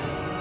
you